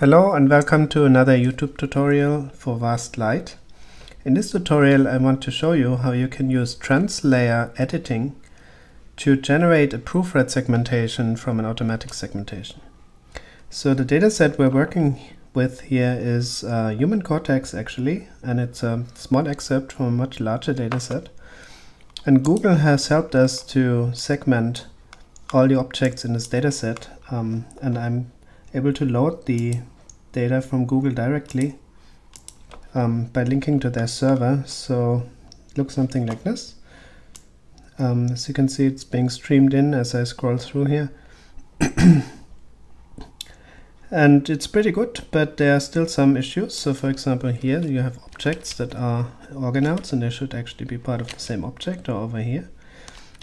Hello and welcome to another YouTube tutorial for VAST Lite. In this tutorial I want to show you how you can use translayer editing to generate a proofread segmentation from an automatic segmentation. So the dataset we're working with here is uh, human cortex actually and it's a small excerpt from a much larger dataset. And Google has helped us to segment all the objects in this dataset um, and I'm able to load the data from Google directly um, by linking to their server. So it looks something like this. Um, as you can see, it's being streamed in as I scroll through here. and it's pretty good, but there are still some issues. So for example, here you have objects that are organelles and they should actually be part of the same object or over here.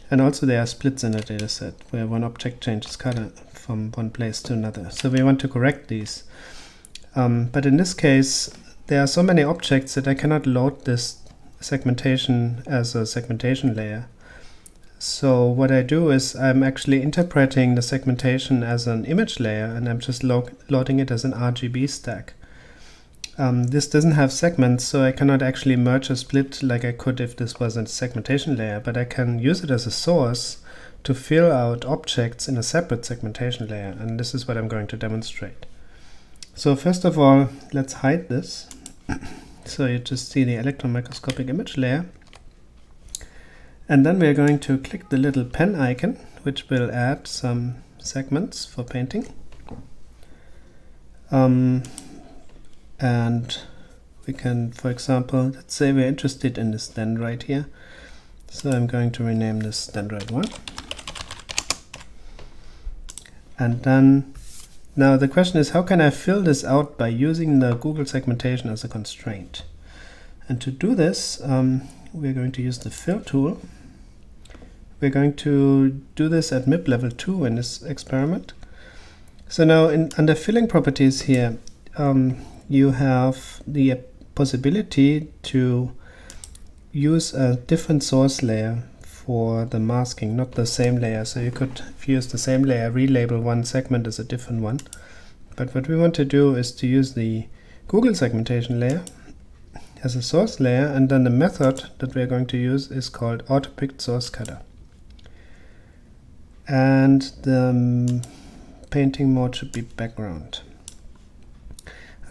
And also there are splits in the dataset where one object changes color from one place to another. So we want to correct these. Um, but in this case, there are so many objects that I cannot load this segmentation as a segmentation layer. So what I do is I'm actually interpreting the segmentation as an image layer and I'm just lo loading it as an RGB stack. Um, this doesn't have segments, so I cannot actually merge a split like I could if this was a segmentation layer, but I can use it as a source to fill out objects in a separate segmentation layer, and this is what I'm going to demonstrate. So first of all, let's hide this. so you just see the electron microscopic image layer. And then we're going to click the little pen icon, which will add some segments for painting. Um, and we can, for example, let's say we're interested in this dendrite here. So I'm going to rename this dendrite 1. And then, now the question is, how can I fill this out by using the Google segmentation as a constraint? And to do this, um, we're going to use the fill tool. We're going to do this at MIP level 2 in this experiment. So now in, under filling properties here, um, you have the possibility to use a different source layer for the masking, not the same layer. So you could, if you use the same layer, relabel one segment as a different one. But what we want to do is to use the Google segmentation layer as a source layer, and then the method that we're going to use is called autopicked source color. And the um, painting mode should be background.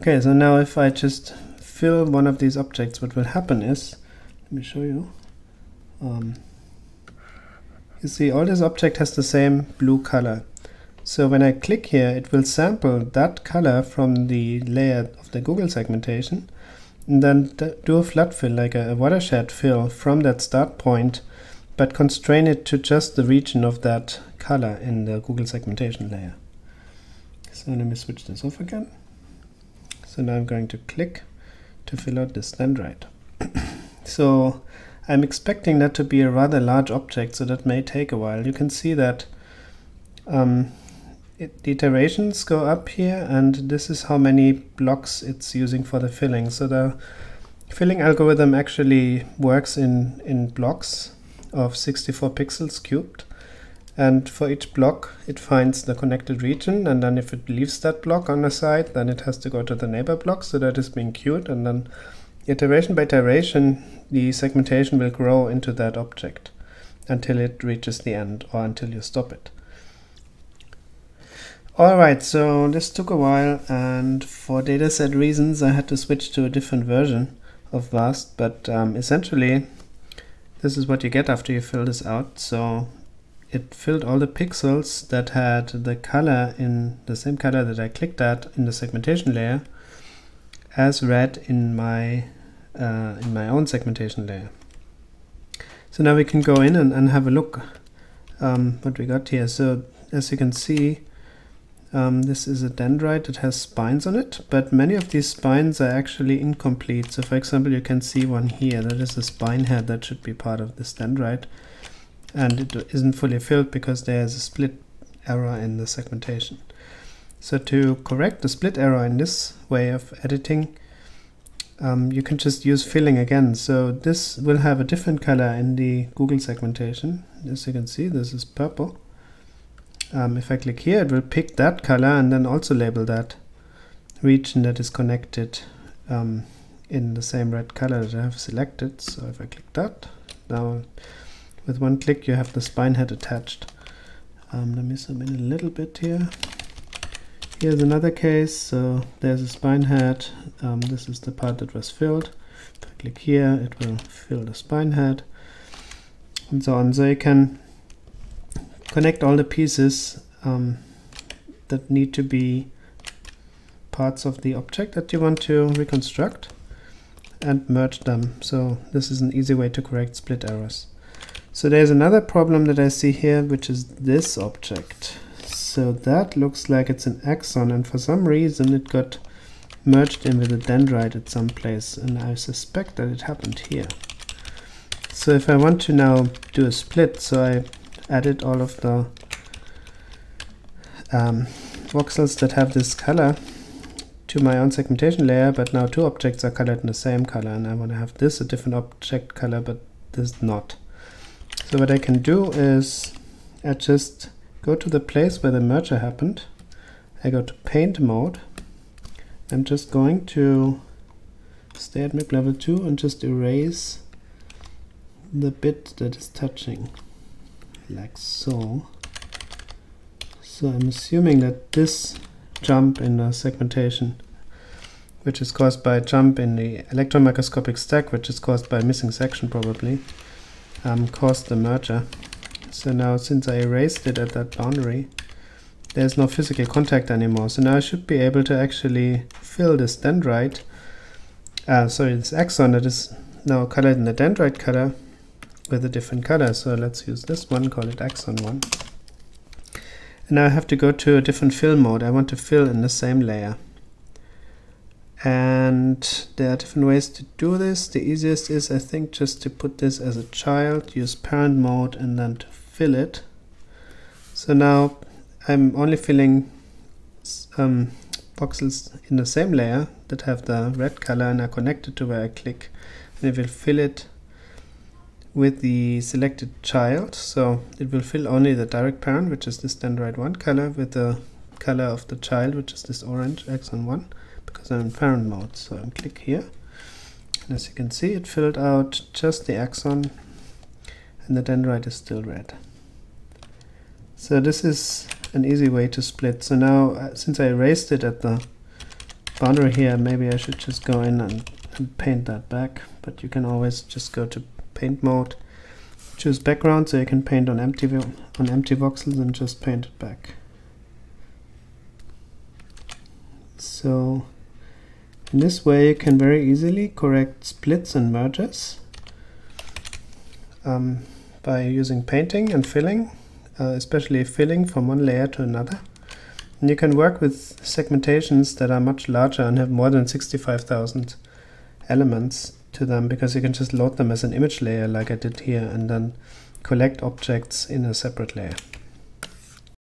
Okay, so now if I just fill one of these objects, what will happen is, let me show you. Um, you see all this object has the same blue color. So when I click here, it will sample that color from the layer of the Google segmentation and then do a flood fill, like a, a watershed fill from that start point, but constrain it to just the region of that color in the Google segmentation layer. So let me switch this off again. So now I'm going to click to fill out this dendrite. so I'm expecting that to be a rather large object, so that may take a while. You can see that um, it, the iterations go up here, and this is how many blocks it's using for the filling. So the filling algorithm actually works in, in blocks of 64 pixels cubed and for each block it finds the connected region and then if it leaves that block on the side then it has to go to the neighbor block so that is being queued and then iteration by iteration the segmentation will grow into that object until it reaches the end or until you stop it. Alright, so this took a while and for dataset reasons I had to switch to a different version of VAST, but um, essentially this is what you get after you fill this out. So it filled all the pixels that had the color in the same color that I clicked at in the segmentation layer as red in my uh, in my own segmentation layer. So now we can go in and, and have a look um, what we got here. So as you can see um, this is a dendrite that has spines on it, but many of these spines are actually incomplete. So for example, you can see one here, that is a spine head that should be part of this dendrite and it isn't fully filled because there's a split error in the segmentation. So to correct the split error in this way of editing, um, you can just use filling again. So this will have a different color in the Google segmentation. As you can see, this is purple. Um, if I click here, it will pick that color and then also label that. region that is connected um, in the same red color that I have selected. So if I click that, now with one click you have the spine head attached. Um, let me zoom in a little bit here. Here's another case, so there's a spine head, um, this is the part that was filled. If I click here, it will fill the spine head, and so on. So you can connect all the pieces um, that need to be parts of the object that you want to reconstruct and merge them. So this is an easy way to correct split errors. So there's another problem that I see here, which is this object. So that looks like it's an axon, and for some reason it got merged in with a dendrite at some place, and I suspect that it happened here. So if I want to now do a split, so I added all of the um, voxels that have this color to my own segmentation layer, but now two objects are colored in the same color, and I want to have this a different object color, but this not. So what I can do is I just go to the place where the merger happened. I go to paint mode. I'm just going to stay at MIP level 2 and just erase the bit that is touching like so. So I'm assuming that this jump in the segmentation which is caused by a jump in the electron microscopic stack, which is caused by a missing section probably, um, caused the merger. So now since I erased it at that boundary, there's no physical contact anymore. So now I should be able to actually fill this dendrite, uh, sorry, this axon that is now colored in the dendrite color with a different color. So let's use this one, call it axon 1. And now I have to go to a different fill mode. I want to fill in the same layer and there are different ways to do this the easiest is I think just to put this as a child use parent mode and then to fill it so now I'm only filling um, voxels in the same layer that have the red color and are connected to where I click and it will fill it with the selected child so it will fill only the direct parent which is this dendrite 1 color with the color of the child which is this orange axon 1 because I'm in parent mode. So I click here. And as you can see, it filled out just the axon and the dendrite is still red. So this is an easy way to split. So now, uh, since I erased it at the boundary here, maybe I should just go in and, and paint that back. But you can always just go to paint mode, choose background, so you can paint on empty on empty voxels and just paint it back. So in this way you can very easily correct splits and merges um, by using painting and filling, uh, especially filling from one layer to another. And you can work with segmentations that are much larger and have more than 65,000 elements to them because you can just load them as an image layer like I did here and then collect objects in a separate layer.